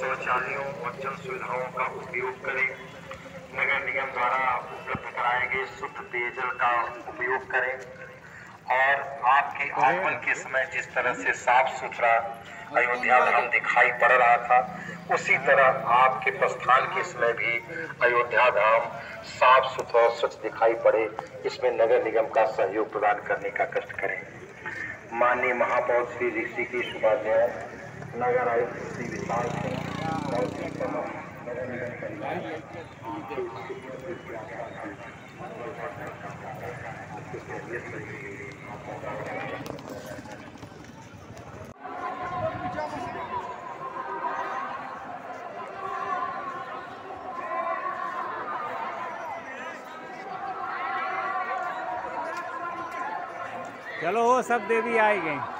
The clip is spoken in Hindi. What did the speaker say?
शौचालयों और जन सुविधाओं का उपयोग करें। नगर निगम द्वारा उपलब्ध कराए गए शुद्ध पेयजल का उपयोग करें। और आपके आगमन के समय जिस तरह से साफ़ सुथरा अयोध्या धाम दिखाई पड़ रहा था उसी तरह आपके प्रस्थान के समय भी अयोध्या धाम साफ़ सुथरा और स्वच्छ दिखाई पड़े। इसमें नगर निगम का सहयोग प्रदान करने का कष्ट करें। माननीय महापौर श्री ऋषिकेश उपाध्याय नगर आयुक्त श्री विशाल सिंह और श्री प्रमुख नगर निगम चलो वो सब देवी आई गई।